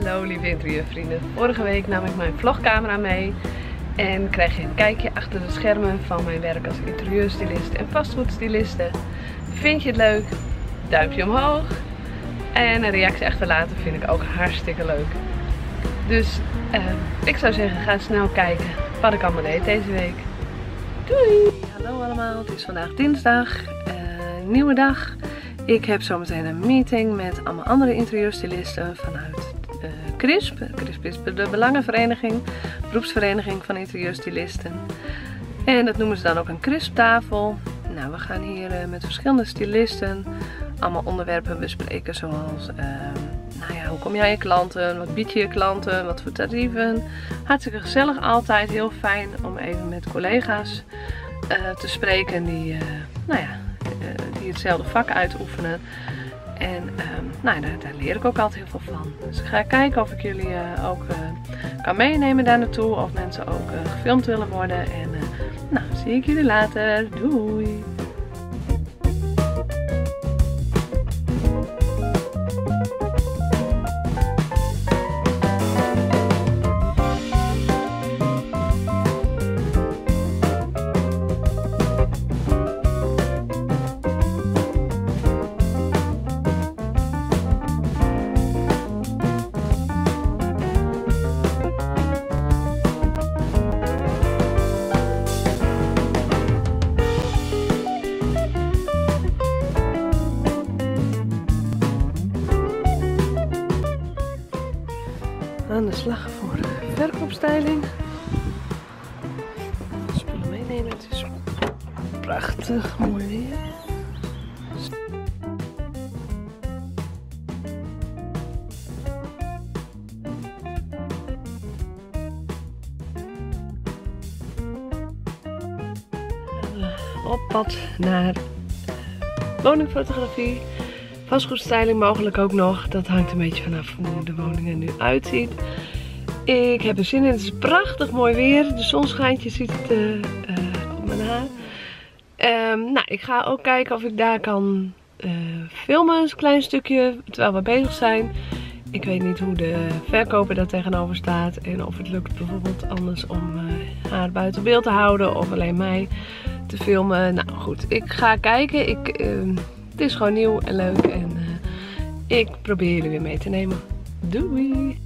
Hallo lieve interieurvrienden. Vorige week nam ik mijn vlogcamera mee en kreeg je een kijkje achter de schermen van mijn werk als interieurstylist en vastgoedstyliste. Vind je het leuk? Duimpje omhoog. En een reactie achterlaten vind ik ook hartstikke leuk. Dus uh, ik zou zeggen, ga snel kijken wat ik allemaal deed deze week. Doei! Hallo allemaal, het is vandaag dinsdag. Uh, nieuwe dag. Ik heb zometeen een meeting met allemaal andere interieurstylisten vanuit CRISP. CRISP is de Belangenvereniging, beroepsvereniging van interieurstylisten. En dat noemen ze dan ook een CRISP-tafel. Nou, we gaan hier uh, met verschillende stylisten allemaal onderwerpen bespreken zoals... Uh, nou ja, hoe kom jij je klanten? Wat bied je je klanten? Wat voor tarieven? Hartstikke gezellig altijd. Heel fijn om even met collega's te spreken die, nou ja, die hetzelfde vak uitoefenen. En um, nou, daar, daar, leer ik ook altijd heel veel van. Dus ik ga kijken of ik jullie uh, ook uh, kan meenemen daar naartoe. Of mensen ook gefilmd willen worden. En nou, zie ik jullie later. Doei! Aan de slag voor verkoopstyling. Spullen meenemen, het is prachtig mooi weer. Op pad naar woningfotografie. Vastgoedstyling mogelijk ook nog. Dat hangt een beetje vanaf hoe de woning er nu uitziet. Ik heb er zin in. Het is prachtig mooi weer. De zon schijnt. Je ziet het uh, op mijn haar. Um, nou, ik ga ook kijken of ik daar kan uh, filmen. Een klein stukje. Terwijl we bezig zijn. Ik weet niet hoe de verkoper daar tegenover staat. En of het lukt bijvoorbeeld anders om haar buiten beeld te houden. Of alleen mij te filmen. Nou goed, ik ga kijken. Ik... Het is gewoon nieuw en leuk en uh, ik probeer jullie weer mee te nemen. Doei!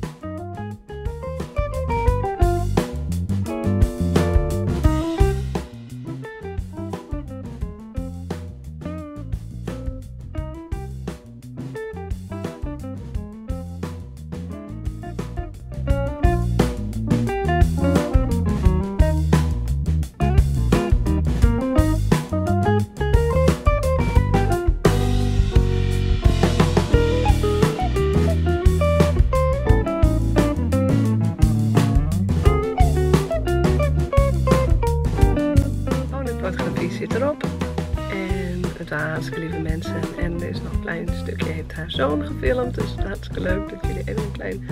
Hartstikke lieve mensen. En er is nog een klein stukje, heeft haar zoon gefilmd. Dus hartstikke leuk dat jullie even een klein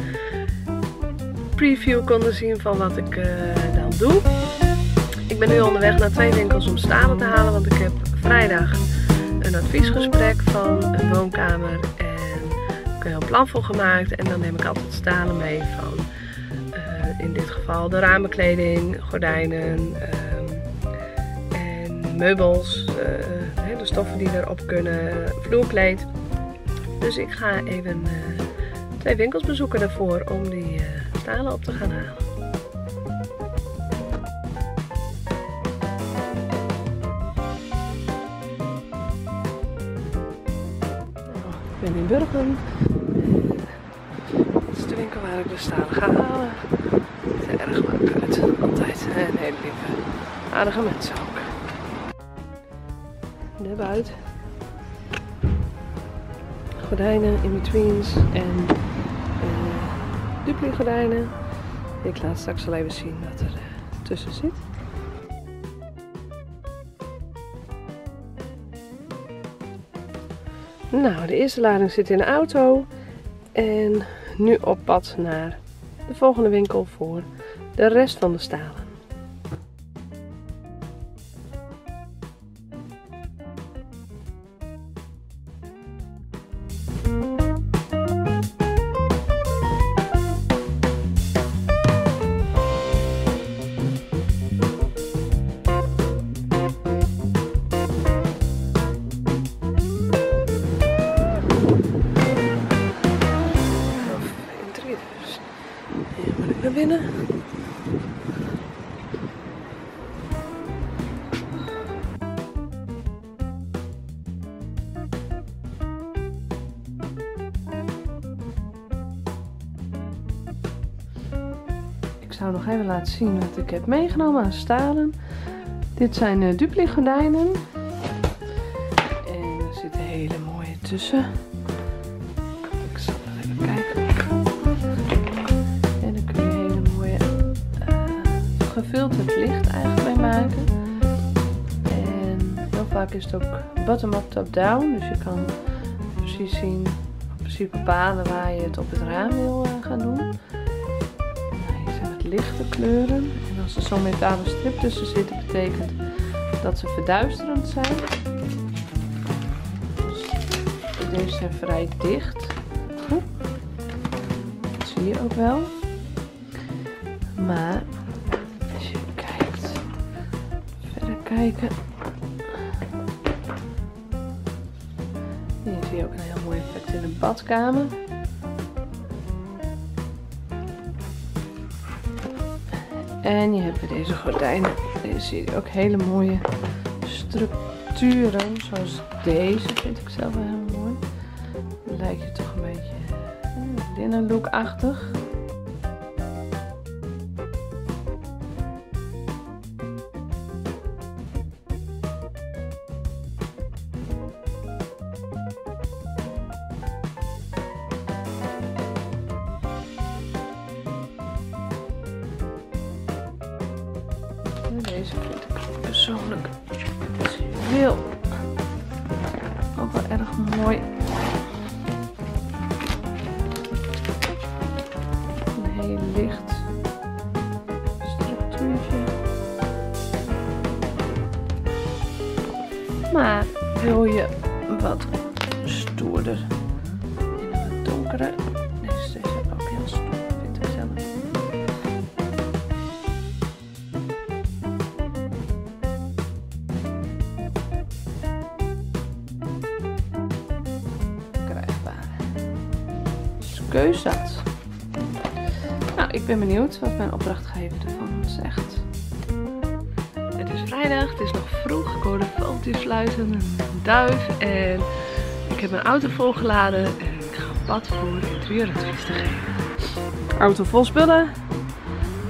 preview konden zien van wat ik uh, dan doe. Ik ben nu onderweg naar twee winkels om stalen te halen. Want ik heb vrijdag een adviesgesprek van een woonkamer. En ik heb een plan voor gemaakt. En dan neem ik altijd stalen mee van uh, in dit geval de ramenkleding, gordijnen... Uh, meubels, uh, de stoffen die erop kunnen, vloerkleed. Dus ik ga even uh, twee winkels bezoeken daarvoor om die uh, stalen op te gaan halen. Ik ben in Burgen. Dit is de winkel waar ik de stalen ga halen. Het er erg leuk uit. Altijd een hele lieve, aardige mensen de buit. Gordijnen, in-betweens en uh, dupli gordijnen. Ik laat straks wel even zien wat er uh, tussen zit. Nou, de eerste lading zit in de auto. En nu op pad naar de volgende winkel voor de rest van de stalen. Zou nog even laten zien wat ik heb meegenomen aan stalen. Dit zijn uh, dupli gordijnen. En er zitten hele mooie tussen. Ik zal even kijken. En dan kun je hele mooie uh, gefilterd licht eigenlijk bij maken. En heel vaak is het ook bottom-up, top-down. Dus je kan precies zien, precies bepalen waar je het op het raam wil uh, gaan doen lichte kleuren. En als er zo'n metalen strip tussen zit, betekent dat ze verduisterend zijn. Dus deze zijn vrij dicht. Dat zie je ook wel. Maar als je kijkt, verder kijken. Hier zie je ook een heel mooi effect in de badkamer. En je hebt deze gordijnen. Deze zie je ook hele mooie structuren. Zoals deze vind ik zelf wel heel mooi. Lijkt je toch een beetje eh, linnenlook-achtig. Persoonlijk heel ook wel erg mooi. Een heel licht structuurtje. Maar wil je wat stoerder wat donkere keus zat. Nou, ik ben benieuwd wat mijn opdrachtgever ervan zegt. Het is vrijdag, het is nog vroeg. Ik hoor de vogeltjes fluiten, een duif en ik heb mijn auto volgeladen en ik ga pad voor interieuradvies te geven. Auto vol spullen,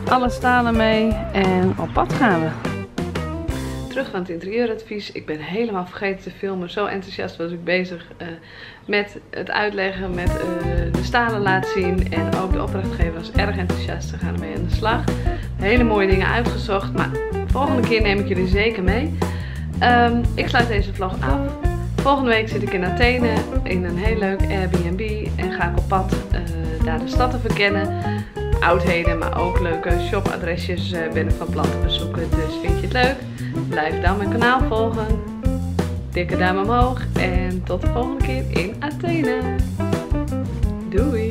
alle stalen mee en op pad gaan we terug van het interieuradvies. Ik ben helemaal vergeten te filmen. Zo enthousiast was ik bezig uh, met het uitleggen, met uh, de stalen laten zien. En ook de opdrachtgever was erg enthousiast. Ze gaan ermee aan de slag. Hele mooie dingen uitgezocht. Maar volgende keer neem ik jullie zeker mee. Um, ik sluit deze vlog af. Volgende week zit ik in Athene in een heel leuk Airbnb. En ga ik op pad uh, daar de stad te verkennen oudheden, maar ook leuke shopadresjes ik van plan te bezoeken. Dus vind je het leuk? Blijf dan mijn kanaal volgen. Dikke duim omhoog en tot de volgende keer in Athene. Doei!